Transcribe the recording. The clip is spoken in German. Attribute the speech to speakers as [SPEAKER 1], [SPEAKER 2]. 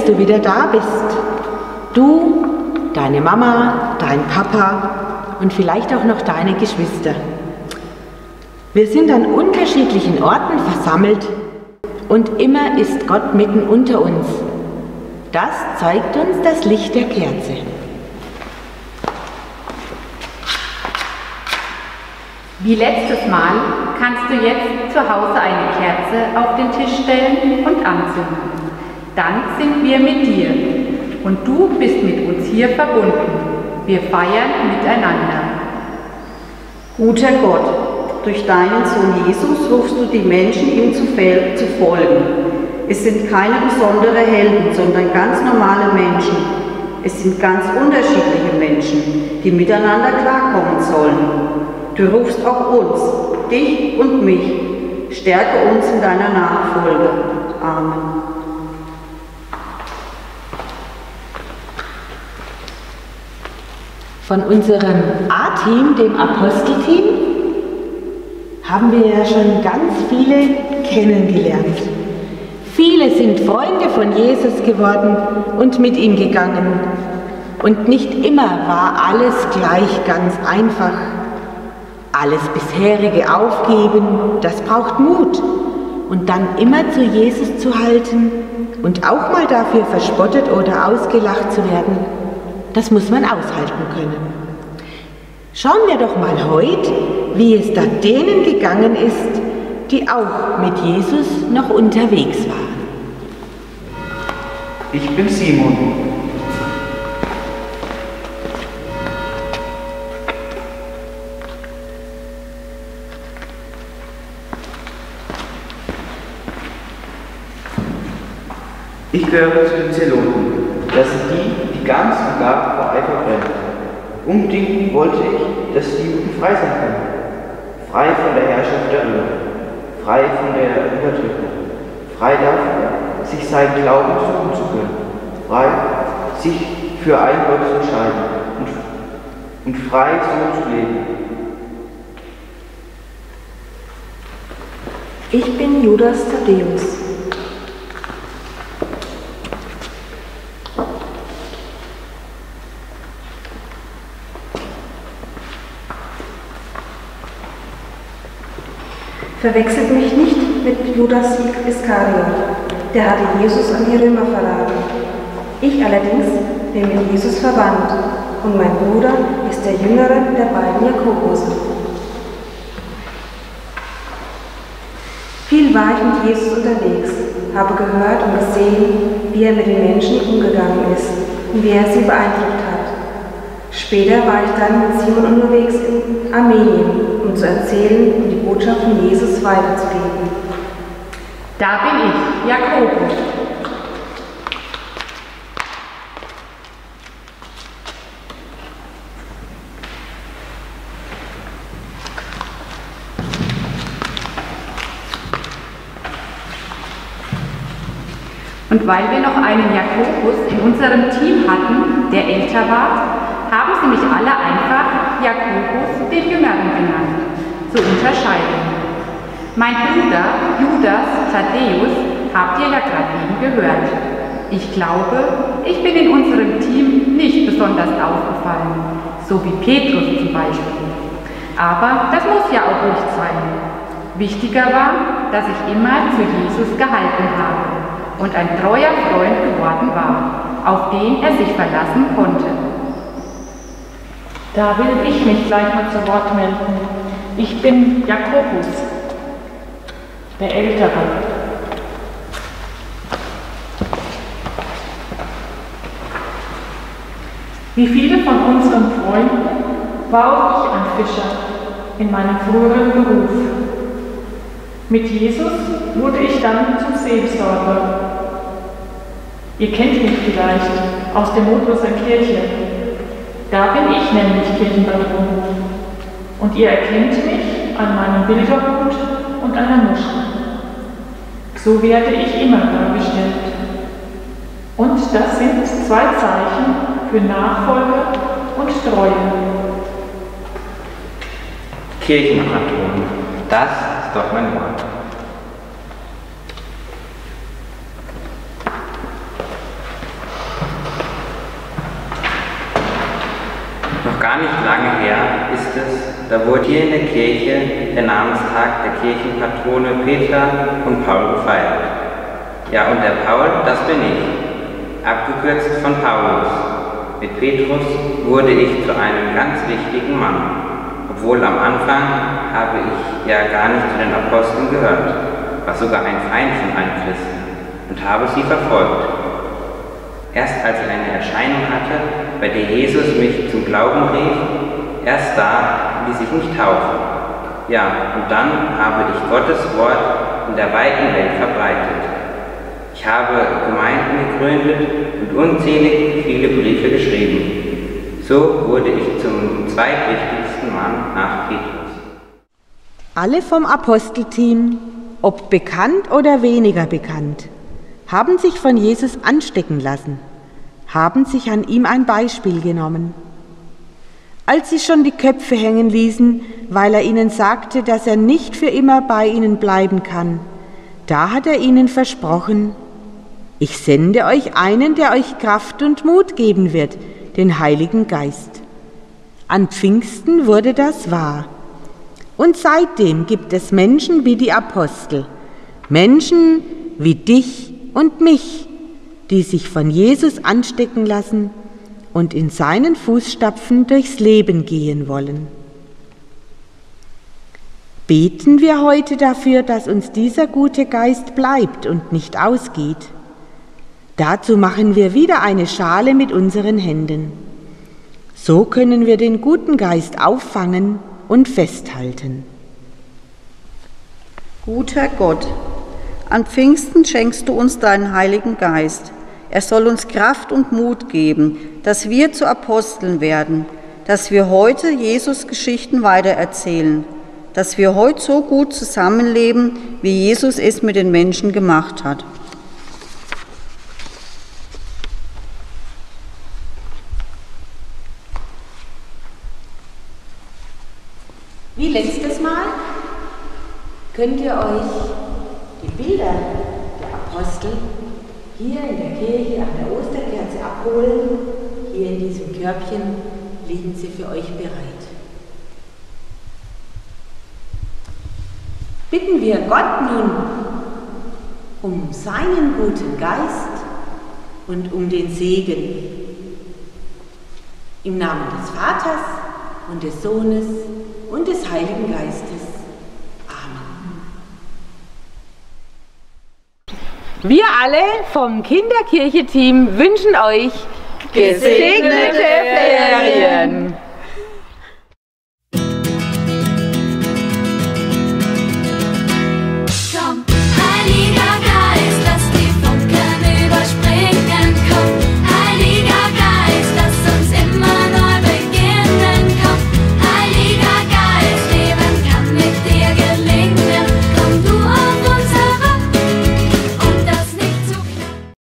[SPEAKER 1] Dass du wieder da bist. Du, deine Mama, dein Papa und vielleicht auch noch deine Geschwister. Wir sind an unterschiedlichen Orten versammelt und immer ist Gott mitten unter uns. Das zeigt uns das Licht der Kerze.
[SPEAKER 2] Wie letztes Mal kannst du jetzt zu Hause eine Kerze auf den Tisch stellen und anzünden. Dann sind wir mit dir und du bist mit uns hier verbunden. Wir feiern miteinander.
[SPEAKER 3] Guter Gott, durch deinen Sohn Jesus rufst du die Menschen, ihm zu, zu folgen. Es sind keine besondere Helden, sondern ganz normale Menschen. Es sind ganz unterschiedliche Menschen, die miteinander klarkommen sollen. Du rufst auch uns, dich und mich. Stärke uns in deiner Nachfolge. Amen.
[SPEAKER 1] Von unserem A-Team, dem Apostelteam, haben wir ja schon ganz viele kennengelernt. Viele sind Freunde von Jesus geworden und mit ihm gegangen. Und nicht immer war alles gleich ganz einfach. Alles bisherige aufgeben, das braucht Mut. Und dann immer zu Jesus zu halten und auch mal dafür verspottet oder ausgelacht zu werden, das muss man aushalten können. Schauen wir doch mal heute, wie es da denen gegangen ist, die auch mit Jesus noch unterwegs waren.
[SPEAKER 4] Ich bin Simon. Ich gehöre zu den Zeloten. Das sind die, die ganz und gar vor Eifer brennen. Unbedingt wollte ich, dass die Juden frei sein können. Frei von der Herrschaft der Römer. Frei von der Unterdrückung. Frei dafür, sich seinen Glauben suchen zu können. Frei, sich für einen Gott zu entscheiden. Und, und frei so zu leben.
[SPEAKER 5] Ich bin Judas Thaddäus. Verwechselt mich nicht mit Judas Iskariot, der hatte Jesus an die Römer verraten. Ich allerdings bin mit Jesus verwandt und mein Bruder ist der jüngere der beiden Jakobus. Viel war ich mit Jesus unterwegs, habe gehört und gesehen, wie er mit den Menschen umgegangen ist und wie er sie beeindruckt hat. Später war ich dann mit Simon unterwegs in Armenien, um zu erzählen und Botschaft von Jesus weiterzugeben.
[SPEAKER 2] Da bin ich, Jakobus. Und weil wir noch einen Jakobus in unserem Team hatten, der älter war, haben sie mich alle einfach Jakobus, den Jüngeren genannt, zur Unterscheidung. Mein Bruder Judas Thaddäus habt ihr ja gerade eben gehört. Ich glaube, ich bin in unserem Team nicht besonders aufgefallen, so wie Petrus zum Beispiel. Aber das muss ja auch nicht sein. Wichtiger war, dass ich immer zu Jesus gehalten habe und ein treuer Freund geworden war, auf den er sich verlassen konnte.
[SPEAKER 6] Da will ich mich gleich mal zu Wort melden. Ich bin Jakobus, der Ältere. Wie viele von unseren Freunden war auch ich ein Fischer in meinem früheren Beruf. Mit Jesus wurde ich dann zum Seelsorger. Ihr kennt mich vielleicht aus der Modloser Kirche. Da bin ich nämlich Kirchenpatron. Und ihr erkennt mich an meinem Bilderhut und an der Muschel. So werde ich immer dargestellt. Und das sind zwei Zeichen für Nachfolge und Treue.
[SPEAKER 4] Kirchenpatron, das ist doch mein Wort.
[SPEAKER 7] Noch gar nicht lange da wurde hier in der Kirche der Namenstag der Kirchenpatrone Peter und Paul gefeiert. Ja, und der Paul, das bin ich, abgekürzt von Paulus. Mit Petrus wurde ich zu einem ganz wichtigen Mann, obwohl am Anfang habe ich ja gar nicht zu den Aposteln gehört, war sogar ein Feind von allen Christen und habe sie verfolgt. Erst als ich eine Erscheinung hatte, bei der Jesus mich zum Glauben rief, erst da ließ ich mich taufen. Ja, und dann habe ich Gottes Wort in der weiten Welt verbreitet. Ich habe Gemeinden gegründet und unzählig viele Briefe geschrieben. So wurde ich zum zweitwichtigsten Mann nach Petrus.
[SPEAKER 1] Alle vom Apostelteam, ob bekannt oder weniger bekannt, haben sich von Jesus anstecken lassen, haben sich an ihm ein Beispiel genommen. Als sie schon die Köpfe hängen ließen, weil er ihnen sagte, dass er nicht für immer bei ihnen bleiben kann, da hat er ihnen versprochen, ich sende euch einen, der euch Kraft und Mut geben wird, den Heiligen Geist. An Pfingsten wurde das wahr. Und seitdem gibt es Menschen wie die Apostel, Menschen wie dich und mich, die sich von Jesus anstecken lassen und in seinen Fußstapfen durchs Leben gehen wollen. Beten wir heute dafür, dass uns dieser gute Geist bleibt und nicht ausgeht. Dazu machen wir wieder eine Schale mit unseren Händen. So können wir den guten Geist auffangen und festhalten.
[SPEAKER 3] Guter Gott, an Pfingsten schenkst du uns deinen Heiligen Geist. Er soll uns Kraft und Mut geben, dass wir zu Aposteln werden, dass wir heute Jesus Geschichten weitererzählen, dass wir heute so gut zusammenleben, wie Jesus es mit den Menschen gemacht hat.
[SPEAKER 1] Wie letztes Mal könnt ihr euch die Bilder der Apostel hier in der Kirche an der Osterkerze abholen. Hier in diesem Körbchen liegen sie für euch bereit. Bitten wir Gott nun um seinen guten Geist und um den Segen. Im Namen des Vaters und des Sohnes und des Heiligen Geistes. Wir alle vom Kinderkirche-Team wünschen euch gesegnete Ferien.